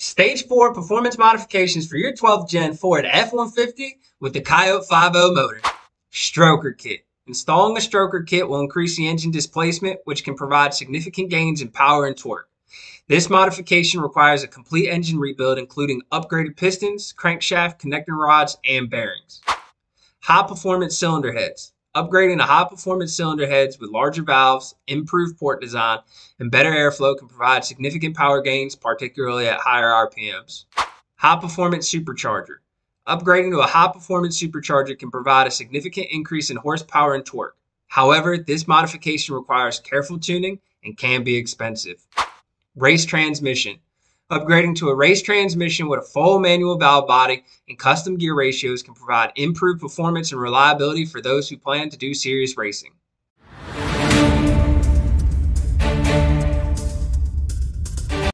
Stage 4 performance modifications for your 12th gen Ford F-150 with the Coyote 5.0 motor. Stroker Kit. Installing a stroker kit will increase the engine displacement, which can provide significant gains in power and torque. This modification requires a complete engine rebuild, including upgraded pistons, crankshaft, connecting rods, and bearings. High performance cylinder heads. Upgrading to high performance cylinder heads with larger valves, improved port design, and better airflow can provide significant power gains, particularly at higher RPMs. High performance supercharger. Upgrading to a high performance supercharger can provide a significant increase in horsepower and torque. However, this modification requires careful tuning and can be expensive. Race transmission. Upgrading to a race transmission with a full manual valve body and custom gear ratios can provide improved performance and reliability for those who plan to do serious racing.